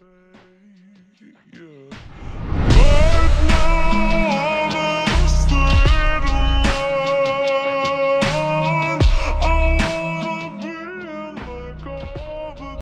happy.